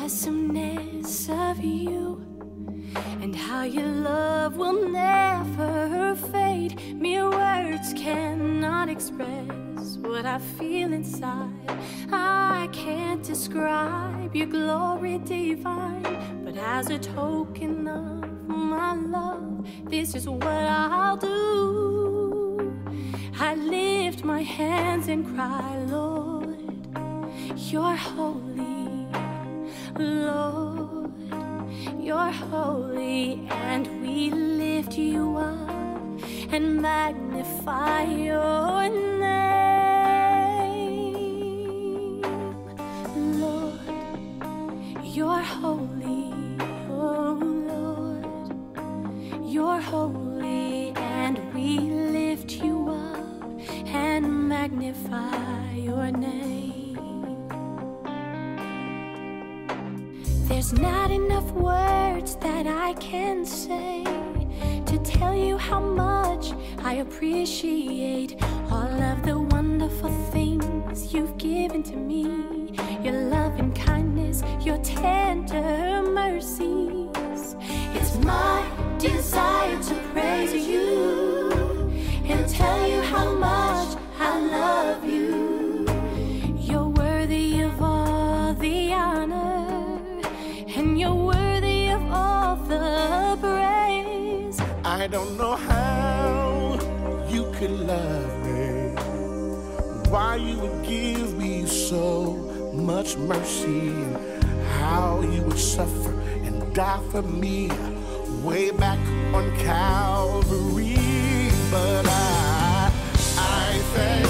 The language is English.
awesomeness of you and how your love will never fade. Mere words cannot express what I feel inside. I can't describe your glory divine, but as a token of my love, this is what I'll do. I lift my hands and cry, Lord, you're holy. Lord, you're holy, and we lift you up and magnify your There's not enough words that I can say to tell you how much I appreciate all of the wonderful things you've given to me. Your love and kindness, your tender mercies. don't know how you could love me. Why you would give me so much mercy. How you would suffer and die for me way back on Calvary. But I, I thank